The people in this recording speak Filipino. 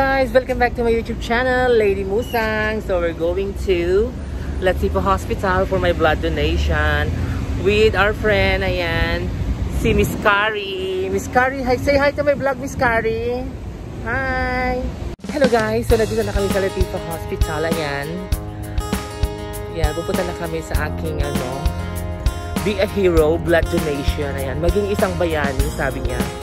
guys! Welcome back to my YouTube channel, Lady Musang. So we're going to Latipo Hospital for my blood donation with our friend, ayan, si Miss Kari. Miss Kari, hi, say hi to my vlog, Miss Kari. Hi! Hello guys! So nandito na kami sa Latipo Hospital, ayan. Yan, pupunta na kami sa aking, ano, Be a Hero Blood Donation. Ayan, maging isang bayani, sabi niya.